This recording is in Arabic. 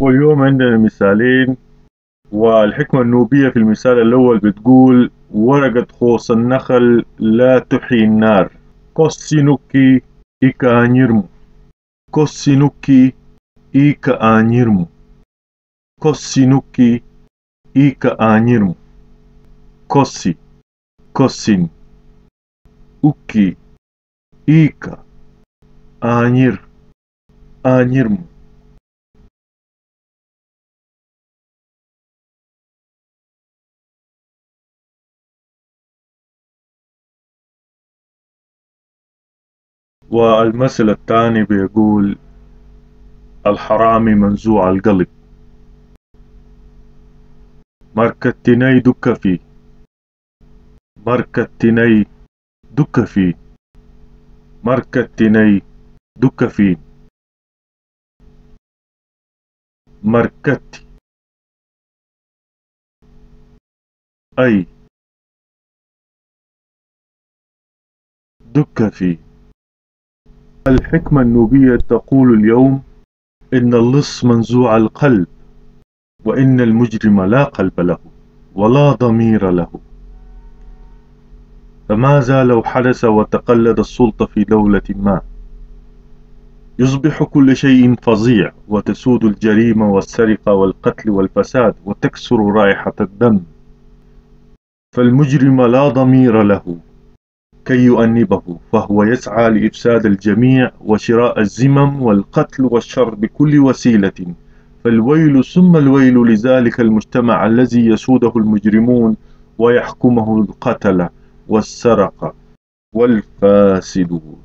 واليوم عندنا مثالين والحكمة النوبية في المثال الأول بتقول ورقة خوص النخل لا تحيي النار كوسي نوكي إيكا أنيرمو كوسي نوكي إيكا أنيرمو كوسي نوكي إيكا أنيرمو كوسي كوسين أوكي إيكا آنير آنيرمو. والمثل الثاني بيقول الحرامي منزوع القلب. مركتني دك في مركتني دك في مركتني دك في مركتي أي. دك في الحكمة النوبية تقول اليوم إن اللص منزوع القلب وإن المجرم لا قلب له ولا ضمير له. فماذا لو حدث وتقلد السلطة في دولة ما. يصبح كل شيء فظيع وتسود الجريمة والسرقة والقتل والفساد وتكسر رائحة الدم. فالمجرم لا ضمير له كي يؤنبه فهو يسعى لإفساد الجميع وشراء الزمم والقتل والشر بكل وسيلة. فالويل ثم الويل لذلك المجتمع الذي يسوده المجرمون ويحكمه القتلة والسرقة والفاسدون.